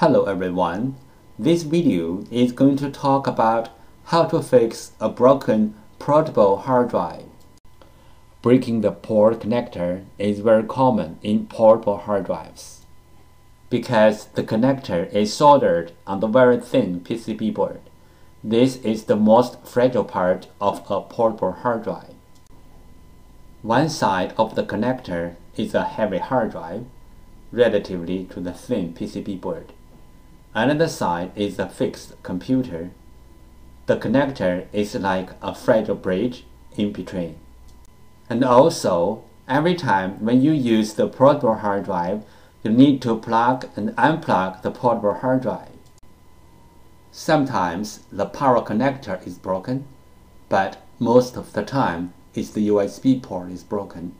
Hello everyone. This video is going to talk about how to fix a broken portable hard drive. Breaking the port connector is very common in portable hard drives because the connector is soldered on the very thin PCB board. This is the most fragile part of a portable hard drive. One side of the connector is a heavy hard drive relatively to the thin PCB board. Another side is a fixed computer. The connector is like a fragile bridge in between. And also, every time when you use the portable hard drive, you need to plug and unplug the portable hard drive. Sometimes the power connector is broken, but most of the time it's the USB port is broken,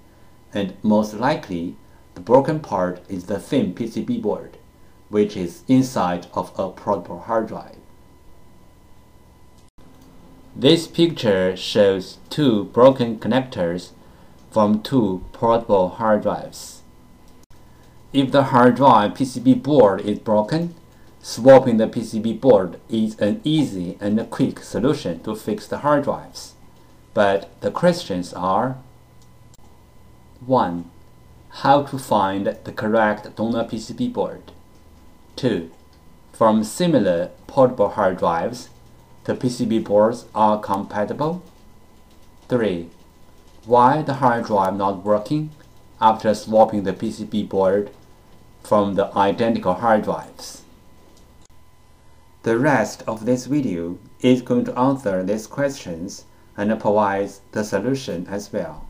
and most likely the broken part is the thin PCB board, which is inside of a portable hard drive. This picture shows two broken connectors from two portable hard drives. If the hard drive PCB board is broken, swapping the PCB board is an easy and quick solution to fix the hard drives. But the questions are 1 how to find the correct donor PCB board. 2. From similar portable hard drives, the PCB boards are compatible. 3. Why the hard drive not working after swapping the PCB board from the identical hard drives. The rest of this video is going to answer these questions and provides the solution as well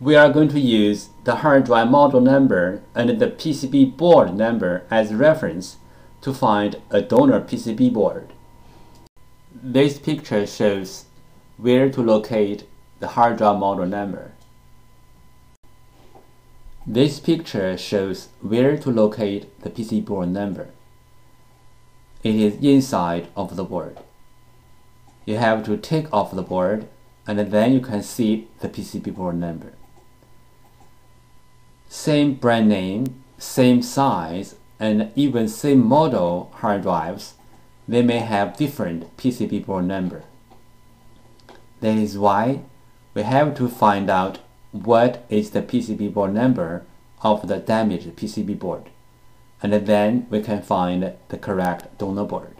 we are going to use the hard drive model number and the PCB board number as reference to find a donor PCB board. This picture shows where to locate the hard drive model number. This picture shows where to locate the PCB board number. It is inside of the board. You have to take off the board and then you can see the PCB board number same brand name, same size, and even same model hard drives, they may have different PCB board number. That is why we have to find out what is the PCB board number of the damaged PCB board, and then we can find the correct donor board.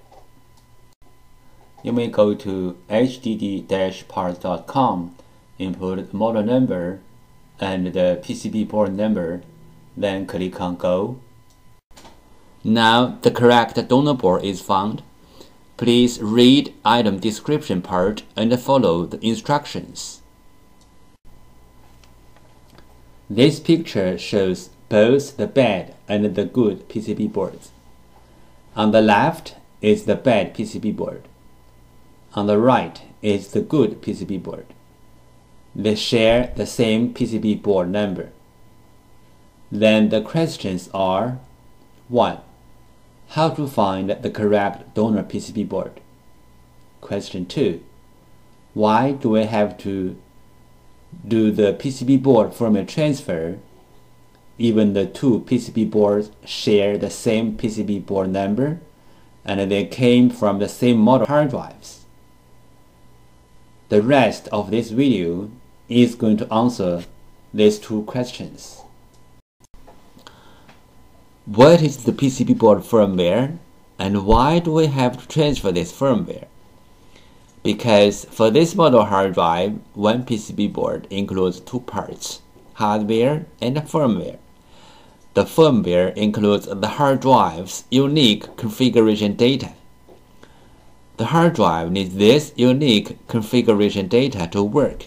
You may go to hdd-parts.com, input model number and the PCB board number, then click on Go. Now the correct donor board is found. Please read item description part and follow the instructions. This picture shows both the bad and the good PCB boards. On the left is the bad PCB board. On the right is the good PCB board. They share the same PCB board number. Then the questions are 1. How to find the correct donor PCB board? Question 2. Why do we have to do the PCB board firmware transfer even the two PCB boards share the same PCB board number and they came from the same model hard drives? The rest of this video is going to answer these two questions. What is the PCB board firmware and why do we have to transfer this firmware? Because for this model hard drive, one PCB board includes two parts, hardware and firmware. The firmware includes the hard drive's unique configuration data. The hard drive needs this unique configuration data to work.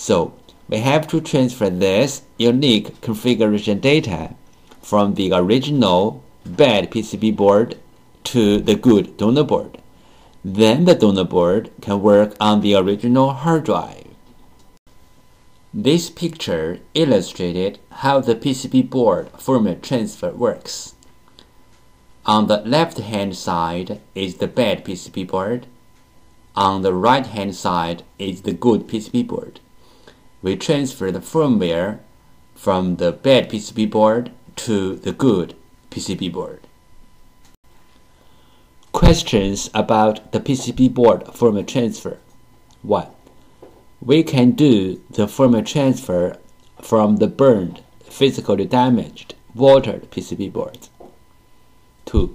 So we have to transfer this unique configuration data from the original bad PCB board to the good donor board. Then the donor board can work on the original hard drive. This picture illustrated how the PCB board firmware transfer works. On the left hand side is the bad PCB board. On the right hand side is the good PCB board we transfer the firmware from the bad PCB board to the good PCB board. Questions about the PCB board firmware transfer. 1. We can do the firmware transfer from the burned, physically damaged, watered PCB boards. 2.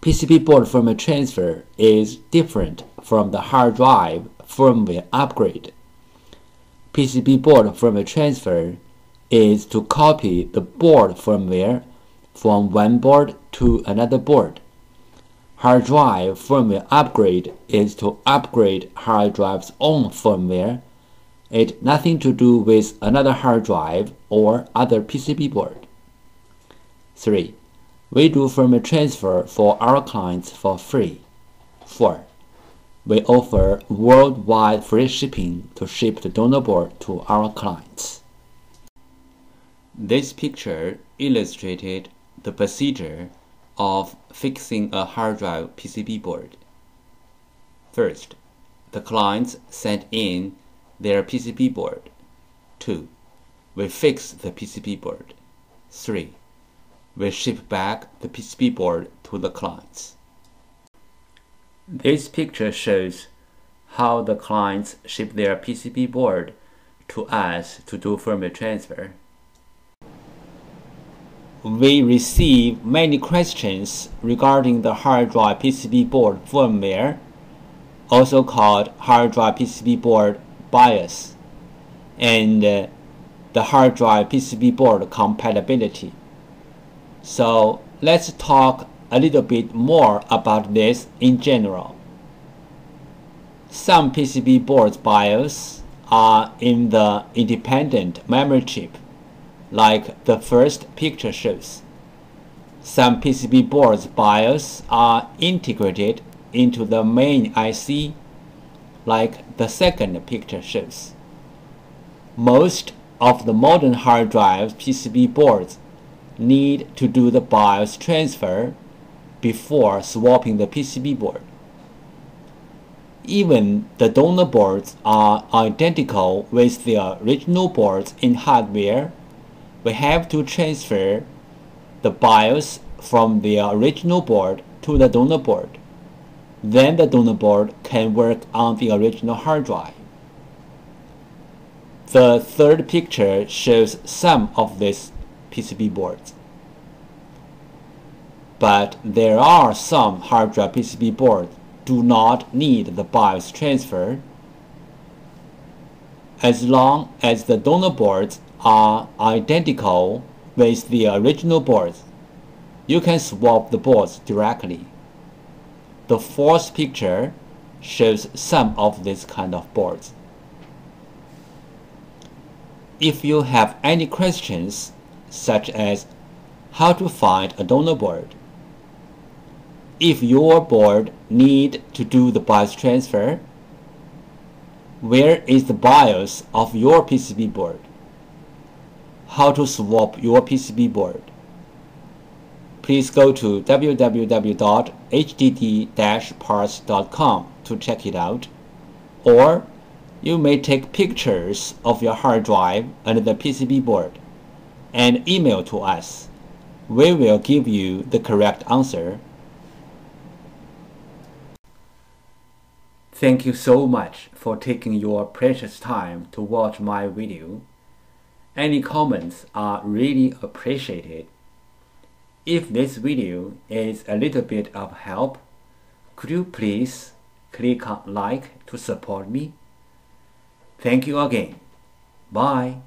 PCB board firmware transfer is different from the hard drive firmware upgrade. PCB board firmware transfer is to copy the board firmware from one board to another board. Hard drive firmware upgrade is to upgrade hard drive's own firmware. It nothing to do with another hard drive or other PCB board. 3. We do firmware transfer for our clients for free. 4. We offer worldwide free shipping to ship the donor board to our clients. This picture illustrated the procedure of fixing a hard drive PCB board. First, the clients send in their PCB board. 2. We fix the PCB board. 3. We ship back the PCB board to the clients. This picture shows how the clients ship their PCB board to us to do firmware transfer. We receive many questions regarding the hard drive PCB board firmware, also called hard drive PCB board BIOS, and uh, the hard drive PCB board compatibility. So let's talk a little bit more about this in general. Some PCB boards BIOS are in the independent memory chip, like the first picture shows. Some PCB boards BIOS are integrated into the main IC, like the second picture shows. Most of the modern hard drive PCB boards need to do the BIOS transfer before swapping the PCB board. Even the donor boards are identical with the original boards in hardware, we have to transfer the BIOS from the original board to the donor board. Then the donor board can work on the original hard drive. The third picture shows some of these PCB boards but there are some hard drive PCB boards do not need the BIOS transfer as long as the donor boards are identical with the original boards. You can swap the boards directly. The fourth picture shows some of these kind of boards. If you have any questions, such as how to find a donor board, if your board need to do the BIOS transfer, where is the BIOS of your PCB board? How to swap your PCB board? Please go to www.hdd-parts.com to check it out. Or you may take pictures of your hard drive and the PCB board and email to us. We will give you the correct answer Thank you so much for taking your precious time to watch my video. Any comments are really appreciated. If this video is a little bit of help, could you please click on like to support me? Thank you again. Bye.